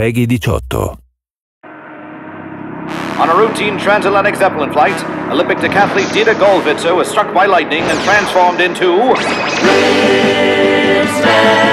Peggy 18. On a routine transatlantic Zeppelin flight, Olympic decathlete Dieter Gollwitzer was struck by lightning and transformed into... Smash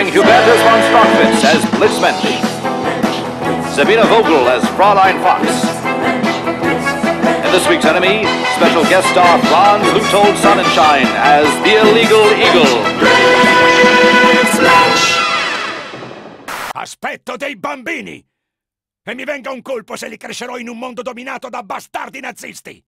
Starring Hubertus von Strachwitz as Blitzmensch, Sabina Vogel as Fraulein Fox. And this week's enemy, special guest star Franz Lutold Sonnenschein as the Illegal Eagle. Aspetto dei bambini! E mi venga un colpo se li crescerò in un mondo dominato da bastardi nazisti!